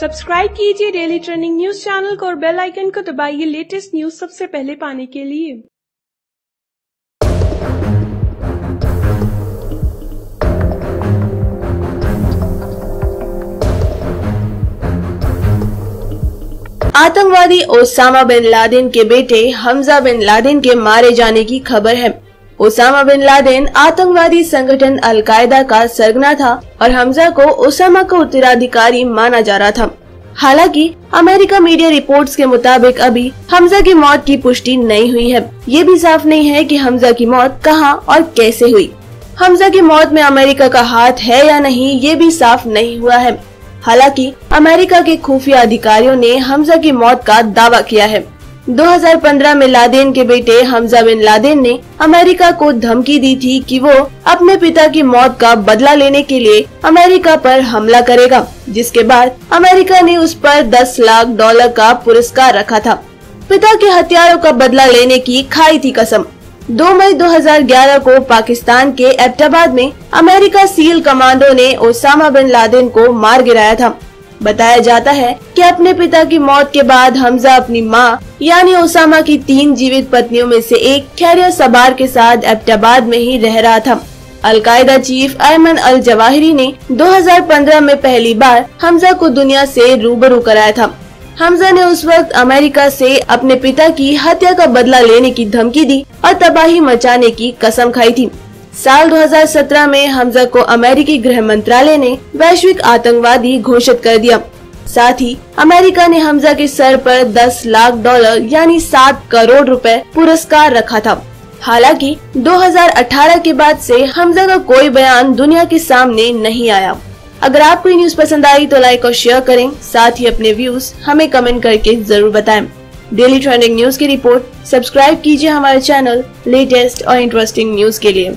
Subscribe कीजिए daily trending news channel को और बेल आइकन को दबाइए लेटेस्ट न्यूज़ सबसे पहले पाने के लिए। आतंकवादी ओसामा बिन लादेन के बेटे हमजा बिन लादेन के मारे जाने की खबर है। ओसामा बिन लादेन आतंकवादी संगठन अलकायदा का सरगना था और हमजा को ओसामा का उत्तराधिकारी माना जा रहा था। हालाँकि, अमेरिका मीडिया रिपोर्ट्स के मुताबिक अभी हमजा की मौत की पुष्टि नहीं हुई है। ये भी साफ़ नहीं है कि हमजा की मौत कहाँ और कैसे हुई। हमजा की मौत में अमेरिका का हाथ है या नहीं, ये भी साफ़ नहीं हुआ है। हालाँकि, अमेरिका के खुफिया अधिकारियों ने हमजा की मौत का दावा किया है। 2015 में लादेन के बेटे हमजा बिन लादेन ने अमेरिका को धमकी दी थी कि वो अपने पिता की मौत का बदला लेने के लिए अमेरिका पर हमला करेगा, जिसके बाद अमेरिका ने उस पर 10 लाख डॉलर का पुरस्कार रखा था। पिता के हथियारों का बदला लेने की खाई थी कसम। 2 मई 2011 को पाकिस्तान के एबटाबाद में अमेरिका सील कमांडो ने ओसामा बिन लादेन को मार गिराया था। बताया जाता है कि अपने पिता की मौत के बाद हमजा अपनी माँ, यानी ओसामा की तीन जीवित पत्नियों में से एक खैरिया सबार के साथ एबटाबाद में ही रह रहा था। Al Qaeda chief Ayman al Zawahiri ने 2015 में पहली बार हमजा को दुनिया से रूबरू कराया था। हमजा ने उस वक्त अमेरिका से अपने पिता की हत्या का बदला लेने की धमकी दी और तबाही मचाने की कसम खाई थी। साल 2017 में हमजा को अमेरिकी गृह मंत्रालय ने वैश्विक आतंकवादी घोषित कर दिया। साथ ही, अमेरिका ने हमजा के सर पर 10 लाख डॉलर, यानी 7 करोड़ रुपए पुरस्कार रखा था। हालाँकि 2018 के बाद से हमजा का कोई बयान दुनिया के सामने नहीं आया। अगर आपको न्यूज़ पसंद आई तो लाइक और शेयर करें, साथ ही अपने व्यूज़ हमें कमेंट करके ज़रूर बताएँ। डेली ट्रेंडिंग न्यूज़ की रिपोर्ट, सब्सक्राइब कीजिए हमारे चैनल लेटेस्ट और इंटरेस्टिंग न्यूज़ के लिए।